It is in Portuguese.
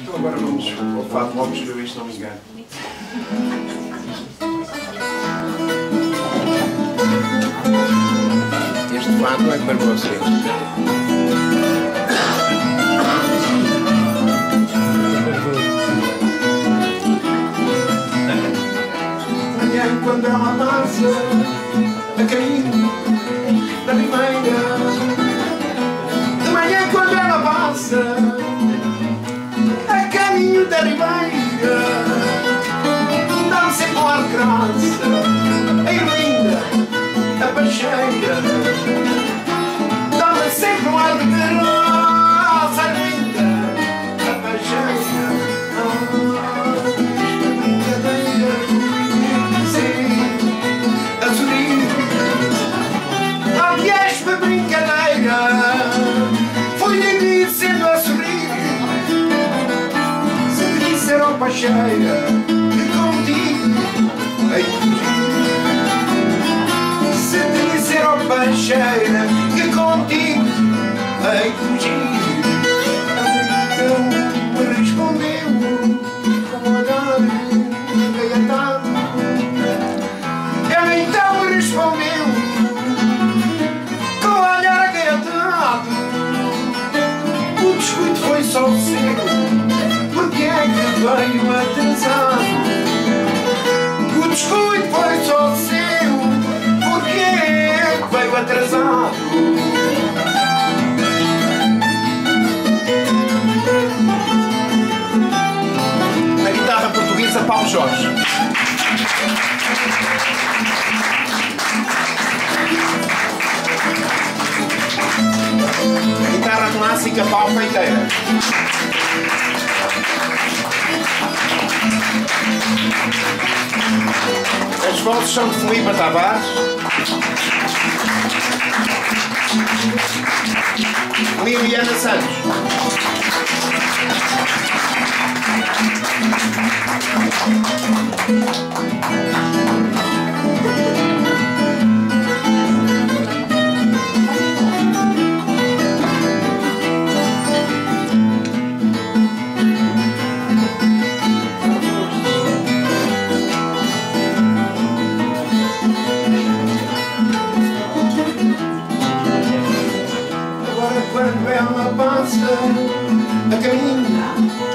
Então agora vamos, o Fábio logo escreveu isto, não me engano. Este fato é para vocês. Quando ela passa a cair caminho pacheira Que contigo. De fugir Se te disseram pacheira Que contigo de fugir Então respondeu Com um olhar engaiatado Ela então respondeu com o olhar agaiatado O descuido foi só o seu que veio atrasado O descuido foi só seu Porque que veio atrasado Na guitarra portuguesa, Paulo Jorge. Guitarra clássica, Paulo Feiteira. As votos são de Felipe Tavares. Liliana Santos. again.